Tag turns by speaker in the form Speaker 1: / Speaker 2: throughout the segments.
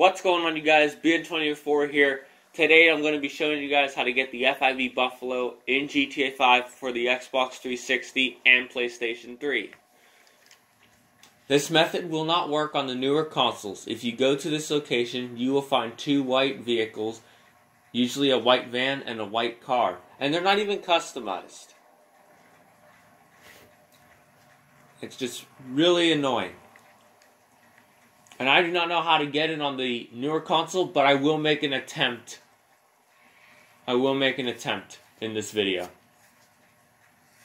Speaker 1: What's going on, you guys? BN24 here. Today I'm going to be showing you guys how to get the FIB Buffalo in GTA 5 for the Xbox 360 and PlayStation 3. This method will not work on the newer consoles. If you go to this location, you will find two white vehicles, usually a white van and a white car, and they're not even customized. It's just really annoying. And I do not know how to get it on the newer console, but I will make an attempt. I will make an attempt in this video.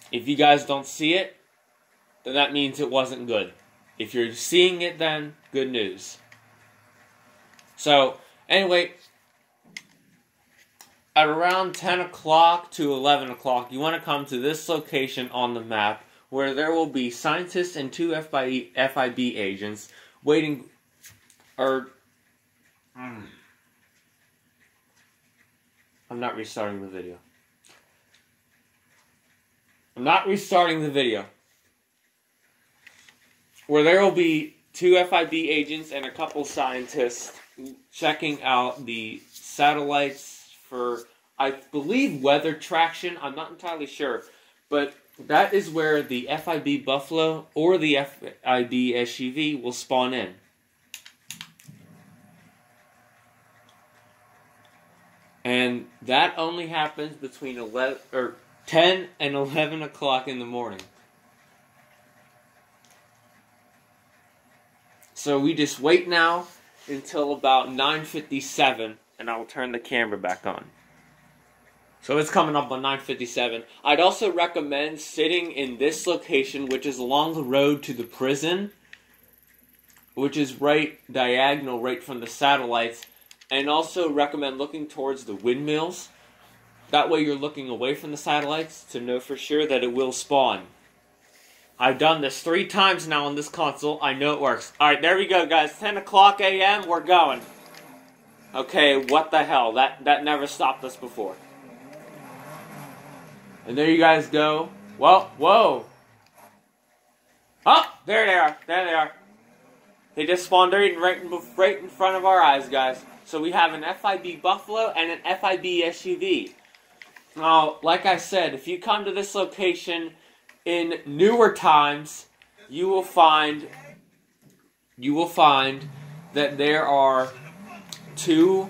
Speaker 1: If you guys don't see it, then that means it wasn't good. If you're seeing it, then good news. So, anyway, at around 10 o'clock to 11 o'clock, you want to come to this location on the map where there will be scientists and two FIB, FIB agents waiting, or, mm, I'm not restarting the video. I'm not restarting the video. Where there will be two FIB agents and a couple scientists checking out the satellites for, I believe, weather traction. I'm not entirely sure. But that is where the FIB Buffalo or the FIB SUV will spawn in. And that only happens between 11 or 10 and 11 o'clock in the morning. So we just wait now until about 9:57 and I will turn the camera back on. So it's coming up on 957. I'd also recommend sitting in this location, which is along the road to the prison, which is right diagonal, right from the satellites, and also recommend looking towards the windmills. That way you're looking away from the satellites to know for sure that it will spawn. I've done this three times now on this console. I know it works. Alright, there we go, guys. 10 o'clock a.m., we're going. Okay, what the hell? That, that never stopped us before. And there you guys go. Well, whoa. Oh, there they are. There they are. They just spawned right, right, right in front of our eyes, guys. So we have an FIB Buffalo and an FIB SUV. Now, like I said, if you come to this location in newer times, you will find you will find that there are two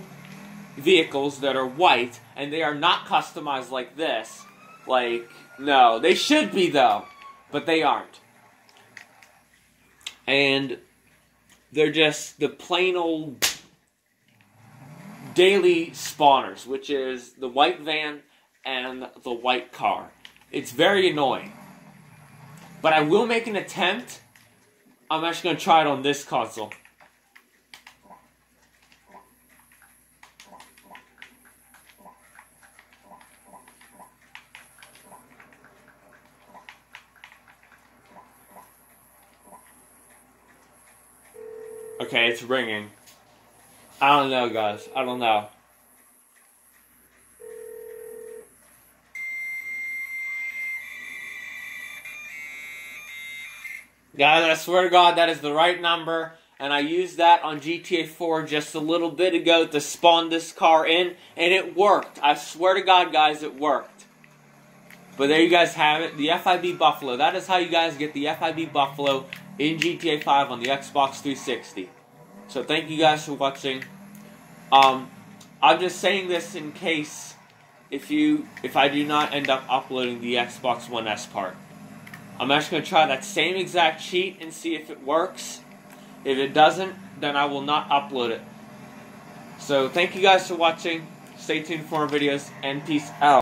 Speaker 1: vehicles that are white and they are not customized like this like, no. They should be, though. But they aren't. And they're just the plain old daily spawners, which is the white van and the white car. It's very annoying. But I will make an attempt. I'm actually going to try it on this console. Okay, it's ringing. I don't know, guys. I don't know. Guys, I swear to God, that is the right number. And I used that on GTA 4 just a little bit ago to spawn this car in. And it worked. I swear to God, guys, it worked. But there you guys have it. The FIB Buffalo. That is how you guys get the FIB Buffalo in GTA 5 on the Xbox 360. So thank you guys for watching. Um, I'm just saying this in case if you if I do not end up uploading the Xbox One S part. I'm actually going to try that same exact cheat and see if it works. If it doesn't, then I will not upload it. So thank you guys for watching. Stay tuned for more videos and peace out.